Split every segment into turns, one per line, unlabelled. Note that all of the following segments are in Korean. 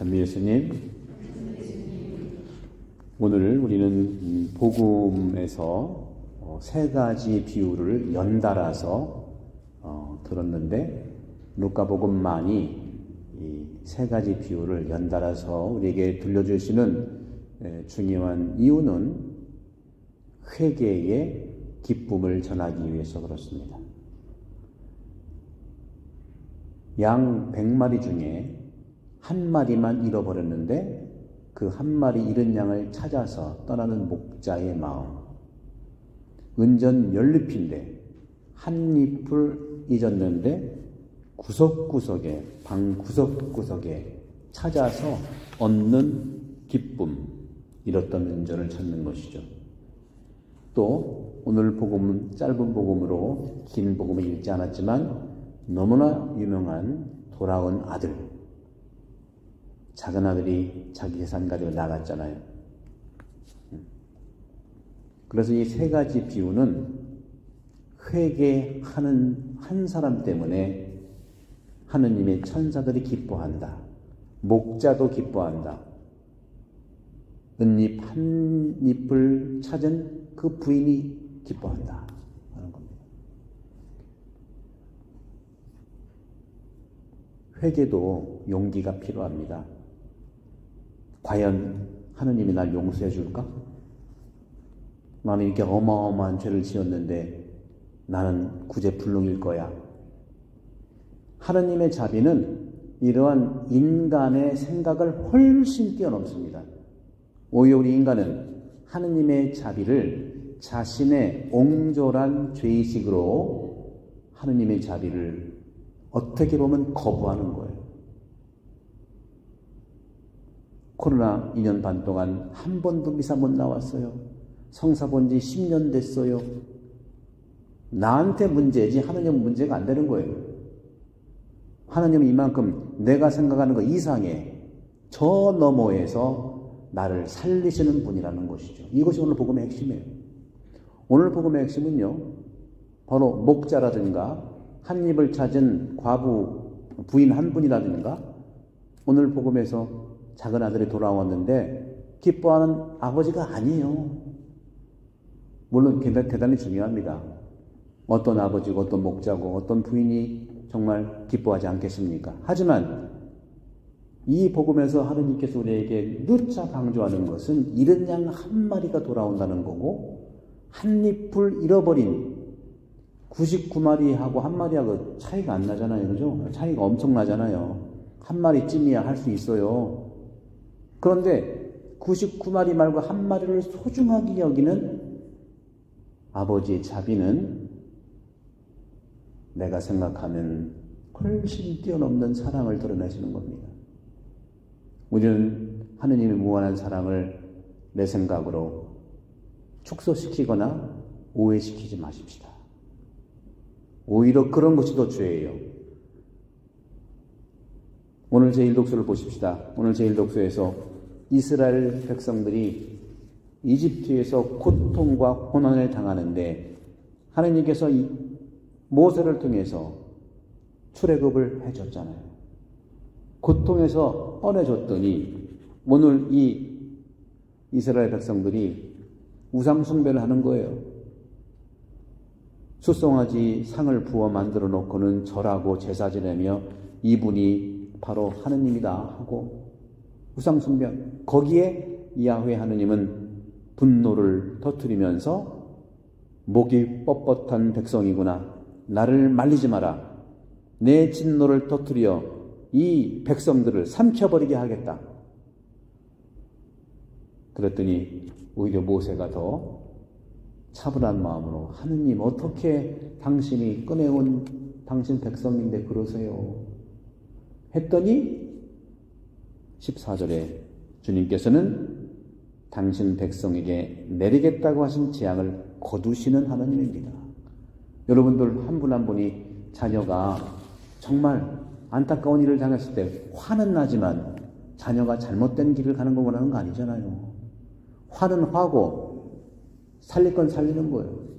찬미 예수님, 오늘 우리는 복음에서 어, 세 가지 비유를 연달아서 어, 들었는데 루카복음만이 이 세 가지 비유를 연달아서 우리에게 들려주시는 중요한 이유는 회개의 기쁨을 전하기 위해서 그렇습니다. 양 100마리 중에 한 마리만 잃어버렸는데 그 한 마리 잃은 양을 찾아서 떠나는 목자의 마음. 은전 열잎인데 한 잎을 잊었는데 구석구석에 방 구석구석에 찾아서 얻는 기쁨 잃었던 은전을 찾는 것이죠. 또 오늘 복음은 짧은 복음으로 긴 복음을 읽지 않았지만 너무나 유명한 돌아온 아들 작은 아들이 자기 재산 가지고 나갔잖아요. 그래서 이 세 가지 비유는 회개하는 한 사람 때문에 하느님의 천사들이 기뻐한다. 목자도 기뻐한다. 은잎 한 잎을 찾은 그 부인이 기뻐한다. 하는 겁니다. 회개도 용기가 필요합니다. 과연 하느님이 날 용서해 줄까? 나는 이렇게 어마어마한 죄를 지었는데 나는 구제불능일 거야. 하느님의 자비는 이러한 인간의 생각을 훨씬 뛰어넘습니다. 오히려 우리 인간은 하느님의 자비를 자신의 옹졸한 죄의식으로 하느님의 자비를 어떻게 보면 거부하는 거예요. 코로나 2년 반 동안 한 번도 미사 못 나왔어요. 성사 본 지 10년 됐어요. 나한테 문제지 하느님 문제가 안 되는 거예요. 하느님은 이만큼 내가 생각하는 것 이상의 저 너머에서 나를 살리시는 분이라는 것이죠. 이것이 오늘 복음의 핵심이에요. 오늘 복음의 핵심은요, 바로 목자라든가 한 입을 찾은 과부 부인 한 분이라든가 오늘 복음에서 작은 아들이 돌아왔는데 기뻐하는 아버지가 아니에요. 물론 대단히 중요합니다. 어떤 아버지고 어떤 목자고 어떤 부인이 정말 기뻐하지 않겠습니까? 하지만 이 복음에서 하느님께서 우리에게 누차 강조하는 것은 잃은 양 한 마리가 돌아온다는 거고 한 잎을 잃어버린 99마리하고 한 마리하고 차이가 안 나잖아요. 그죠? 차이가 엄청 나잖아요. 한 마리쯤이야 할 수 있어요. 그런데 99마리 말고 한 마리를 소중하게 여기는 아버지의 자비는 내가 생각하는 훨씬 뛰어넘는 사랑을 드러내시는 겁니다. 우리는 하느님의 무한한 사랑을 내 생각으로 축소시키거나 오해시키지 마십시다. 오히려 그런 것이 더 죄예요. 오늘 제1독서를 보십시다. 오늘 제1독서에서 이스라엘 백성들이 이집트에서 고통과 고난을 당하는데 하나님께서 모세를 통해서 출애굽을 해줬잖아요. 고통에서 꺼내줬더니 오늘 이 이스라엘 백성들이 우상숭배를 하는 거예요. 수송아지 상을 부어 만들어 놓고는 절하고 제사 지내며 이분이 바로 하느님이다 하고 우상숭배 거기에 야훼 하느님은 분노를 터뜨리면서 목이 뻣뻣한 백성이구나 나를 말리지 마라 내 진노를 터뜨려 이 백성들을 삼켜버리게 하겠다. 그랬더니 오히려 모세가 더 차분한 마음으로 하느님 어떻게 당신이 꺼내온 당신 백성인데 그러세요? 했더니 14절에 주님께서는 당신 백성에게 내리겠다고 하신 재앙을 거두시는 하나님입니다. 여러분들 한 분한 한 분이 자녀가 정말 안타까운 일을 당했을 때 화는 나지만 자녀가 잘못된 길을 가는 거 원하는 거 아니잖아요. 화는 화고 살릴 건 살리는 거예요.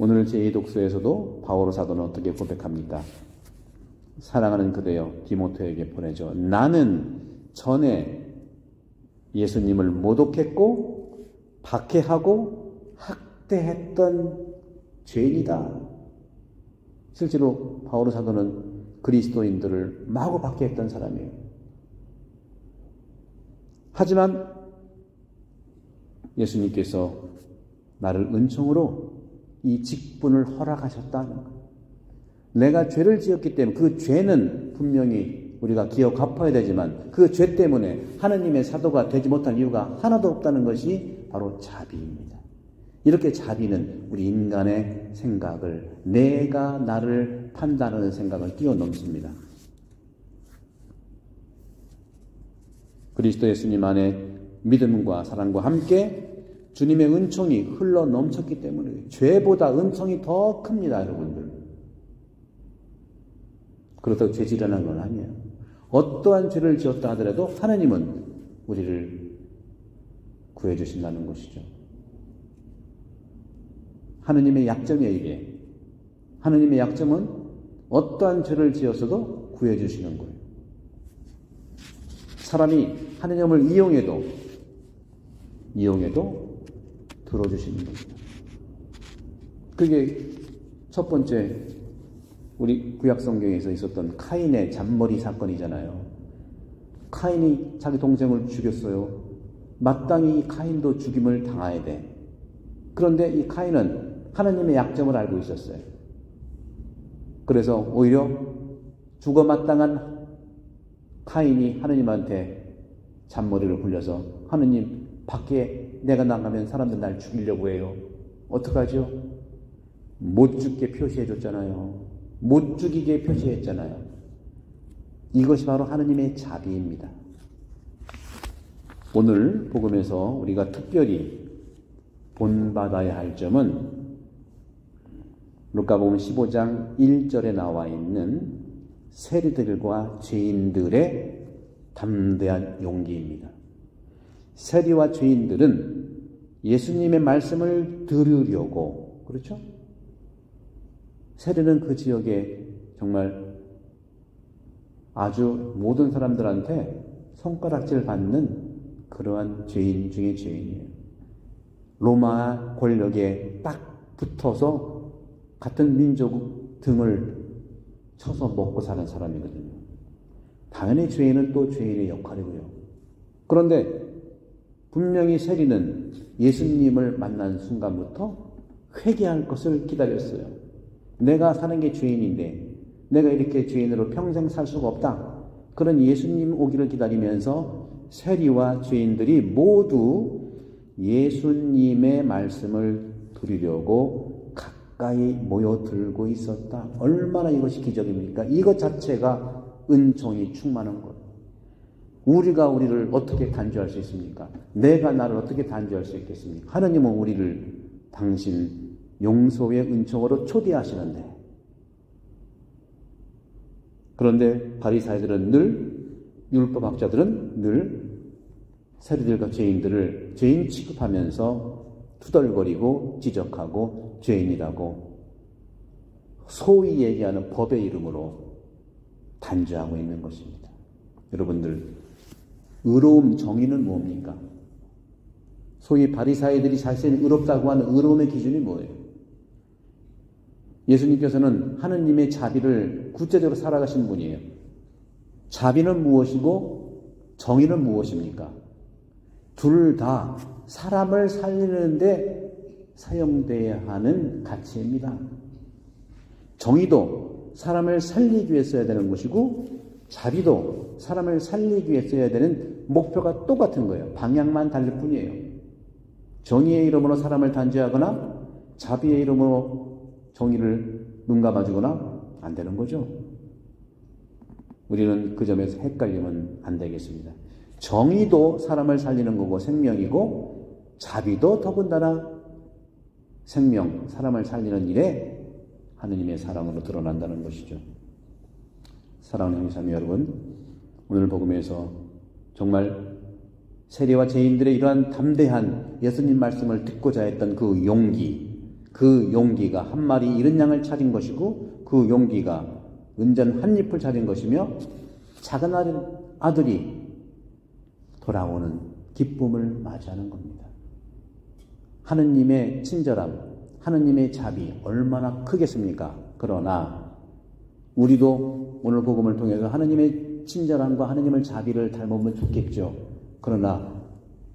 오늘 제2독서에서도 바오로 사도는 어떻게 고백합니까? 사랑하는 그대여 디모토에게 보내줘. 나는 전에 예수님을 모독했고 박해하고 학대했던 죄인이다. 실제로 바오로 사도는 그리스도인들을 마구 박해했던 사람이에요. 하지만 예수님께서 나를 은총으로 이 직분을 허락하셨다는 것. 내가 죄를 지었기 때문에 그 죄는 분명히 우리가 기억 갚아야 되지만 그 죄 때문에 하느님의 사도가 되지 못한 이유가 하나도 없다는 것이 바로 자비입니다. 이렇게 자비는 우리 인간의 생각을 내가 나를 판단하는 생각을 뛰어넘습니다. 그리스도 예수님 안에 믿음과 사랑과 함께 주님의 은총이 흘러 넘쳤기 때문에 죄보다 은총이 더 큽니다, 여러분들. 그렇다고 죄 지르는 건 아니에요. 어떠한 죄를 지었다 하더라도 하나님은 우리를 구해 주신다는 것이죠. 하느님의 약점이에요, 이게. 하느님의 약점은 어떠한 죄를 지었어도 구해 주시는 거예요. 사람이 하느님을 이용해도 이용해도 들어주시는 겁니다. 그게 첫 번째 우리 구약 성경에서 있었던 카인의 잔머리 사건이잖아요. 카인이 자기 동생을 죽였어요. 마땅히 카인도 죽임을 당해야 돼. 그런데 이 카인은 하나님의 약점을 알고 있었어요. 그래서 오히려 죽어 마땅한 카인이 하느님한테 잔머리를 굴려서 하느님 밖에 내가 나가면 사람들 날 죽이려고 해요. 어떡하죠? 못 죽게 표시해 줬잖아요. 못 죽이게 표시했잖아요. 이것이 바로 하느님의 자비입니다. 오늘 복음에서 우리가 특별히 본받아야 할 점은 루카복음 15장 1절에 나와 있는 세리들과 죄인들의 담대한 용기입니다. 세리와 죄인들은 예수님의 말씀을 들으려고 그렇죠? 세리는 그 지역에 정말 아주 모든 사람들한테 손가락질 받는 그러한 죄인 중의 죄인이에요. 로마 권력에 딱 붙어서 같은 민족 등을 쳐서 먹고 사는 사람이거든요. 당연히 죄인은 또 죄인의 역할이고요. 그런데 분명히 세리는 예수님을 만난 순간부터 회개할 것을 기다렸어요. 내가 사는 게 죄인인데 내가 이렇게 죄인으로 평생 살 수가 없다. 그런 예수님 오기를 기다리면서 세리와 죄인들이 모두 예수님의 말씀을 들으려고 가까이 모여들고 있었다. 얼마나 이것이 기적입니까? 이것 자체가 은총이 충만한 것. 우리가 우리를 어떻게 단죄할 수 있습니까? 내가 나를 어떻게 단죄할 수 있겠습니까? 하느님은 우리를 당신 용서의 은총으로 초대하시는데 그런데 바리사이들은 늘 율법학자들은 늘 세리들과 죄인들을 죄인 취급하면서 투덜거리고 지적하고 죄인이라고 소위 얘기하는 법의 이름으로 단죄하고 있는 것입니다. 여러분들 의로움 정의는 뭡니까? 소위 바리사이들이 자신이 의롭다고 하는 의로움의 기준이 뭐예요? 예수님께서는 하느님의 자비를 구체적으로 살아가신 분이에요. 자비는 무엇이고 정의는 무엇입니까? 둘 다 사람을 살리는데 사용돼야 하는 가치입니다. 정의도 사람을 살리기 위해 써야 되는 것이고 자비도 사람을 살리기 위해 써야 되는 목표가 똑같은 거예요. 방향만 다를 뿐이에요. 정의의 이름으로 사람을 단죄하거나 자비의 이름으로 정의를 눈 감아주거나 안 되는 거죠. 우리는 그 점에서 헷갈리면 안 되겠습니다. 정의도 사람을 살리는 거고 생명이고 자비도 더군다나 생명, 사람을 살리는 일에 하느님의 사랑으로 드러난다는 것이죠. 사랑하는 형제자매 여러분, 오늘 복음에서 정말 세리와 죄인들의 이러한 담대한 예수님 말씀을 듣고자 했던 그 용기, 그 용기가 한 마리 이른 양을 찾은 것이고 그 용기가 은전 한 잎을 차린 것이며 작은 아들이 돌아오는 기쁨을 맞이하는 겁니다. 하느님의 친절함, 하느님의 자비 얼마나 크겠습니까? 그러나 우리도 오늘 복음을 통해서 하느님의 친절함과 하느님을 자비를 닮으면 좋겠죠. 그러나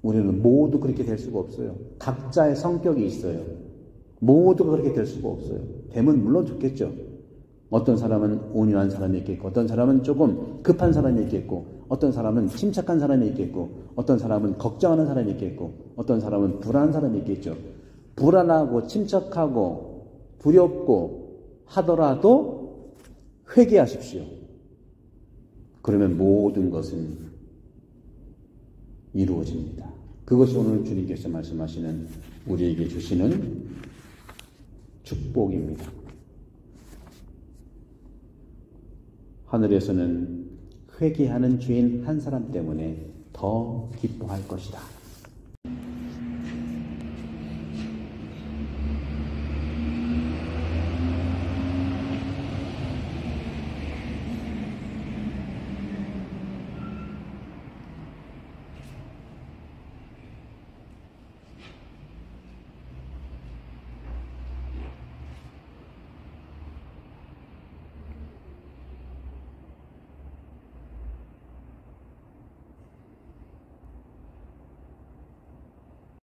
우리는 모두 그렇게 될 수가 없어요. 각자의 성격이 있어요. 모두가 그렇게 될 수가 없어요. 되면 물론 좋겠죠. 어떤 사람은 온유한 사람이 있겠고, 어떤 사람은 조금 급한 사람이 있겠고, 어떤 사람은 침착한 사람이 있겠고, 어떤 사람은 걱정하는 사람이 있겠고, 어떤 사람은 불안한 사람이 있겠죠. 불안하고 침착하고 두렵고 하더라도 회개하십시오. 그러면 모든 것은 이루어집니다. 그것이 오늘 주님께서 말씀하시는 우리에게 주시는 축복입니다. 하늘에서는 회개하는 죄인 한 사람 때문에 더 기뻐할 것이다.